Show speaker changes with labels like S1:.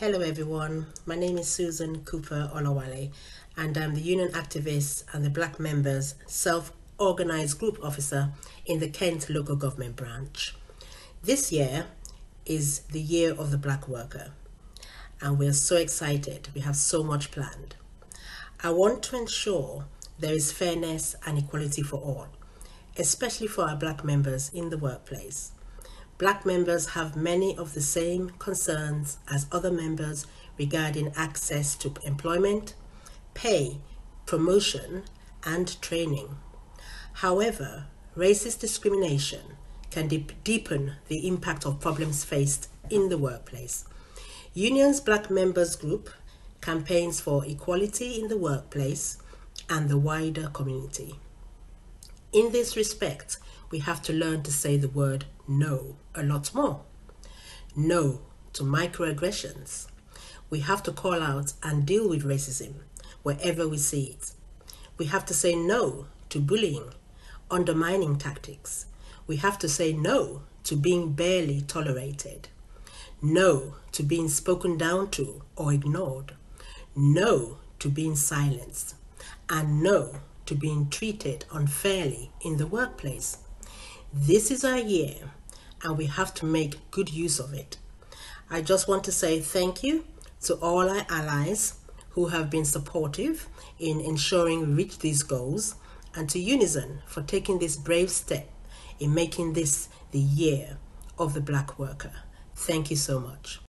S1: Hello everyone, my name is Susan Cooper Olawale and I'm the union activist and the Black Members Self-Organized Group Officer in the Kent Local Government Branch. This year is the year of the Black Worker and we're so excited, we have so much planned. I want to ensure there is fairness and equality for all, especially for our Black members in the workplace. Black members have many of the same concerns as other members regarding access to employment, pay, promotion, and training. However, racist discrimination can deepen the impact of problems faced in the workplace. Unison's Black Members Group campaigns for equality in the workplace and the wider community. In this respect, we have to learn to say the word no a lot more. No to microaggressions. We have to call out and deal with racism wherever we see it. We have to say no to bullying, undermining tactics. We have to say no to being barely tolerated. No to being spoken down to or ignored. No to being silenced. And no to being treated unfairly in the workplace. This is our year and we have to make good use of it. I just want to say thank you to all our allies who have been supportive in ensuring we reach these goals and to Unison for taking this brave step in making this the year of the black worker. Thank you so much.